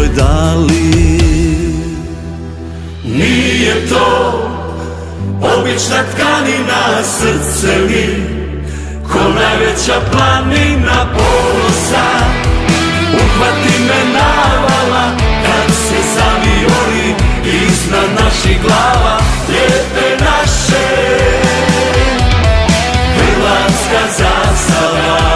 svoj dali. Nije to obična tkanina srce mi Ko najveća planina ponosa. Uhvati me navala kad se zavioli Iznad naših glava lijepe naše. Hrvatska zastava